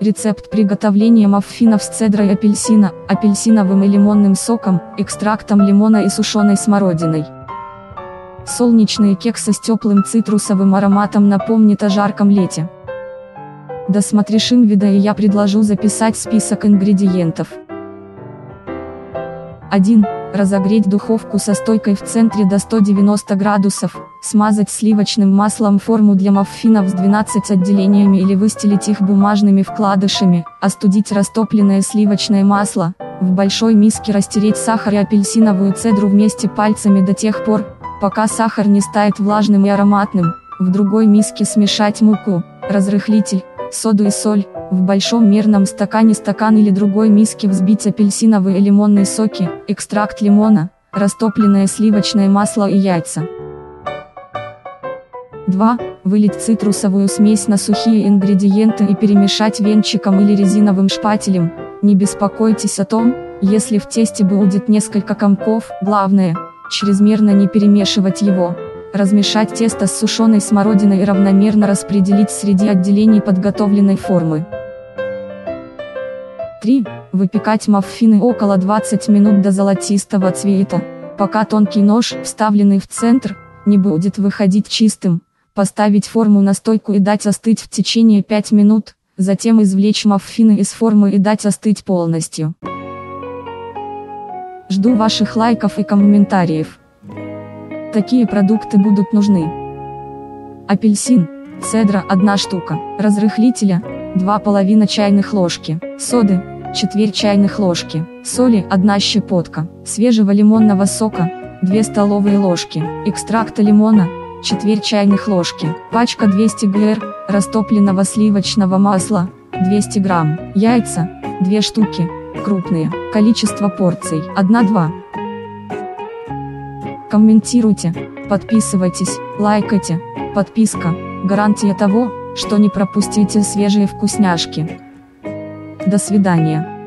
Рецепт приготовления маффинов с цедрой апельсина, апельсиновым и лимонным соком, экстрактом лимона и сушеной смородиной. Солнечные кексы с теплым цитрусовым ароматом напомнит о жарком лете. Досмотришь инвида и я предложу записать список ингредиентов. 1. Разогреть духовку со стойкой в центре до 190 градусов, смазать сливочным маслом форму для маффинов с 12 отделениями или выстелить их бумажными вкладышами, остудить растопленное сливочное масло, в большой миске растереть сахар и апельсиновую цедру вместе пальцами до тех пор, пока сахар не стает влажным и ароматным, в другой миске смешать муку, разрыхлитель, соду и соль, в большом мерном стакане стакан или другой миске взбить апельсиновые и лимонные соки, экстракт лимона, растопленное сливочное масло и яйца. 2. Вылить цитрусовую смесь на сухие ингредиенты и перемешать венчиком или резиновым шпателем. Не беспокойтесь о том, если в тесте будет несколько комков, главное, чрезмерно не перемешивать его. Размешать тесто с сушеной смородиной и равномерно распределить среди отделений подготовленной формы. 3. Выпекать маффины около 20 минут до золотистого цвета, пока тонкий нож, вставленный в центр, не будет выходить чистым. Поставить форму на стойку и дать остыть в течение 5 минут, затем извлечь маффины из формы и дать остыть полностью. Жду ваших лайков и комментариев. Такие продукты будут нужны. Апельсин, цедра 1 штука, разрыхлителя, 2 половина чайных ложки, соды, четверть чайных ложки, соли 1 щепотка, свежего лимонного сока, 2 столовые ложки, экстракта лимона, четверть чайных ложки, пачка 200 гр, растопленного сливочного масла, 200 грамм, яйца, 2 штуки, крупные, количество порций 1-2. Комментируйте, подписывайтесь, лайкайте, подписка, гарантия того, что не пропустите свежие вкусняшки. До свидания.